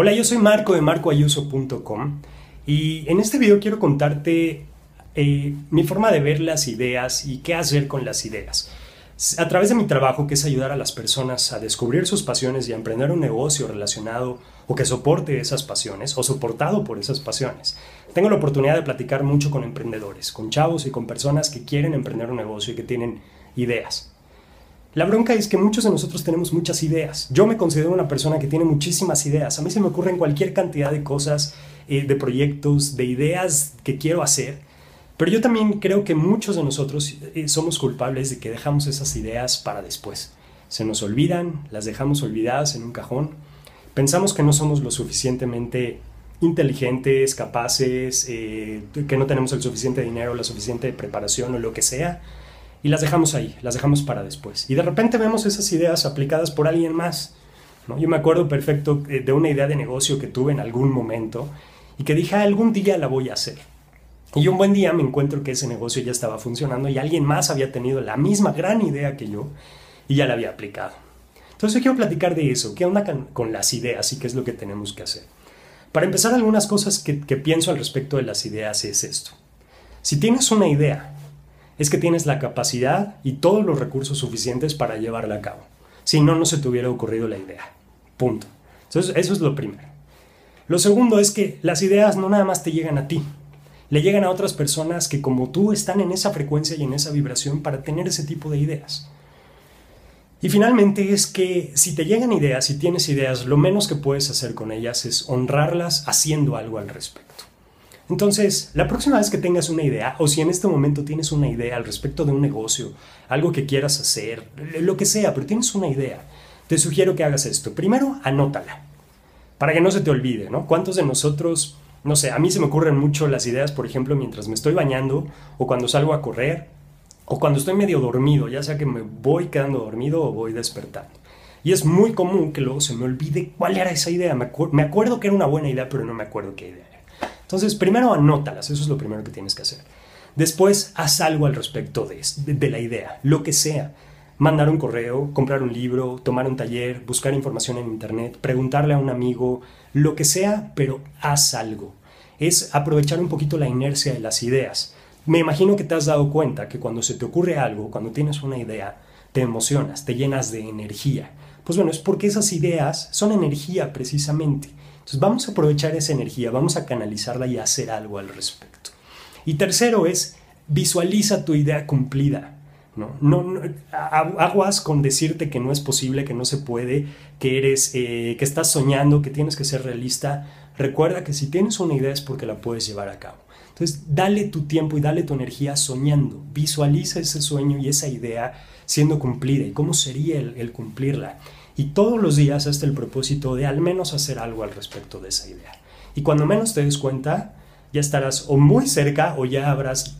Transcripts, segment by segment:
Hola, yo soy Marco de marcoayuso.com y en este video quiero contarte eh, mi forma de ver las ideas y qué hacer con las ideas. A través de mi trabajo, que es ayudar a las personas a descubrir sus pasiones y a emprender un negocio relacionado o que soporte esas pasiones o soportado por esas pasiones. Tengo la oportunidad de platicar mucho con emprendedores, con chavos y con personas que quieren emprender un negocio y que tienen ideas. La bronca es que muchos de nosotros tenemos muchas ideas. Yo me considero una persona que tiene muchísimas ideas. A mí se me ocurren cualquier cantidad de cosas, eh, de proyectos, de ideas que quiero hacer. Pero yo también creo que muchos de nosotros eh, somos culpables de que dejamos esas ideas para después. Se nos olvidan, las dejamos olvidadas en un cajón. Pensamos que no somos lo suficientemente inteligentes, capaces, eh, que no tenemos el suficiente dinero, la suficiente preparación o lo que sea y las dejamos ahí, las dejamos para después. Y de repente vemos esas ideas aplicadas por alguien más. ¿no? Yo me acuerdo perfecto de una idea de negocio que tuve en algún momento y que dije, ah, algún día la voy a hacer. Y un buen día me encuentro que ese negocio ya estaba funcionando y alguien más había tenido la misma gran idea que yo y ya la había aplicado. Entonces yo quiero platicar de eso, qué onda con las ideas y qué es lo que tenemos que hacer. Para empezar, algunas cosas que pienso al respecto de las ideas es esto. Si tienes una idea es que tienes la capacidad y todos los recursos suficientes para llevarla a cabo. Si no, no se te hubiera ocurrido la idea. Punto. Entonces, eso es lo primero. Lo segundo es que las ideas no nada más te llegan a ti, le llegan a otras personas que como tú están en esa frecuencia y en esa vibración para tener ese tipo de ideas. Y finalmente es que si te llegan ideas, si tienes ideas, lo menos que puedes hacer con ellas es honrarlas haciendo algo al respecto. Entonces, la próxima vez que tengas una idea, o si en este momento tienes una idea al respecto de un negocio, algo que quieras hacer, lo que sea, pero tienes una idea, te sugiero que hagas esto. Primero, anótala, para que no se te olvide, ¿no? ¿Cuántos de nosotros, no sé, a mí se me ocurren mucho las ideas, por ejemplo, mientras me estoy bañando, o cuando salgo a correr, o cuando estoy medio dormido, ya sea que me voy quedando dormido o voy despertando. Y es muy común que luego se me olvide cuál era esa idea. Me, acuerdo que era una buena idea, pero no me acuerdo qué idea era. Entonces, primero anótalas, eso es lo primero que tienes que hacer. Después, haz algo al respecto de, de, la idea, lo que sea. Mandar un correo, comprar un libro, tomar un taller, buscar información en internet, preguntarle a un amigo, lo que sea, pero haz algo. Es aprovechar un poquito la inercia de las ideas. Me imagino que te has dado cuenta que cuando se te ocurre algo, cuando tienes una idea, te emocionas, te llenas de energía. Pues bueno, es porque esas ideas son energía precisamente. Entonces vamos a aprovechar esa energía, vamos a canalizarla y hacer algo al respecto. Y tercero es, visualiza tu idea cumplida. ¿no? No, aguas con decirte que no es posible, que no se puede, que eres, eh, que estás soñando, que tienes que ser realista. Recuerda que si tienes una idea es porque la puedes llevar a cabo. Entonces, dale tu tiempo y dale tu energía soñando. Visualiza ese sueño y esa idea siendo cumplida y cómo sería el cumplirla y todos los días hasta el propósito de al menos hacer algo al respecto de esa idea. Y cuando menos te des cuenta, ya estarás o muy cerca o ya habrás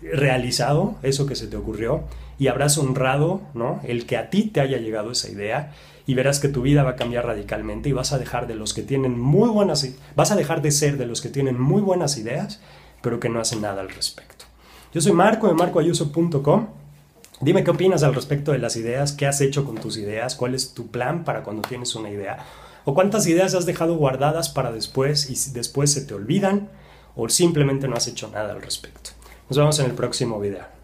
realizado eso que se te ocurrió y habrás honrado ¿no? el que a ti te haya llegado esa idea y verás que tu vida va a cambiar radicalmente y vas a dejar de los que tienen muy buenas vas a dejar de ser de los que tienen muy buenas ideas pero que no hacen nada al respecto. Yo soy Marco de marcoayuso.com Dime qué opinas al respecto de las ideas, qué has hecho con tus ideas, cuál es tu plan para cuando tienes una idea, o cuántas ideas has dejado guardadas para después y después se te olvidan, o simplemente no has hecho nada al respecto. Nos vemos en el próximo video.